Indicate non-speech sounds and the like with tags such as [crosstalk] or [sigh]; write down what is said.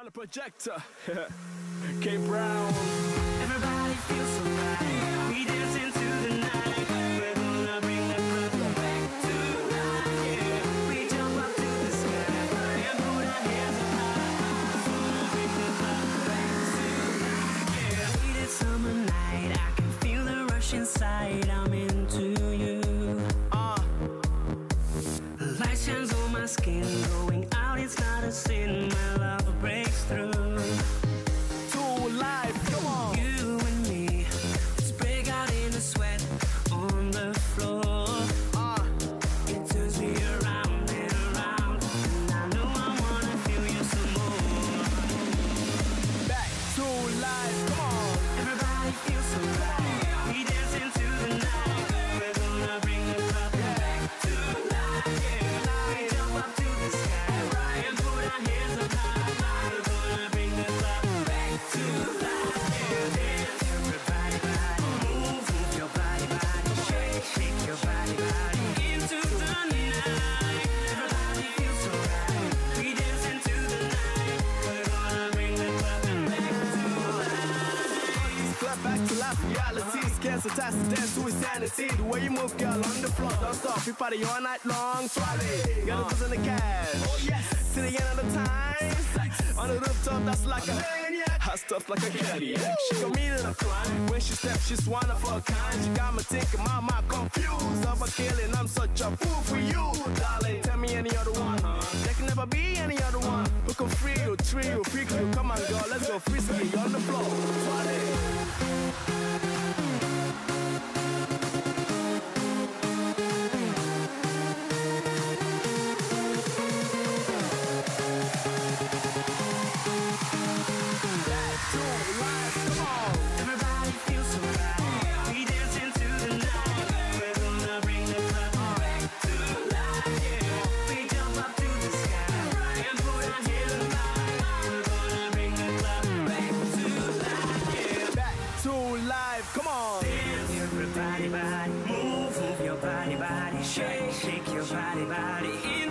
on the projector. [laughs] K Brown. Everybody feels so right. We dance into the night. We're gonna bring the club back to life. Yeah. We jump up to the sky and put our hands up high. Gonna bring the club back to life. Yeah. Summer night. I can feel the rush inside. I'm into you. Uh, Light shines on my skin. Going out, it's not a sin. My love breaks through. Back to life, reality. Scares the task to dance to insanity. The way you move, girl, on the floor. Don't stop, we party all night long. Friday, got the buzz in the cash. Oh, yes. To the end of the time. On the rooftop, that's like a hot stuff like a Cadillac. She got me in a climb. When she steps, she's one of a kind. She got me thinking, my mind confused. I'm a killing, I'm such a fool for you, darling. Tell me any other one. There can never be any other one. Can free oh, you, tree you, oh, freak you. Come on, girl, let's go frisky on the floor. Party. shake, shake your body, body in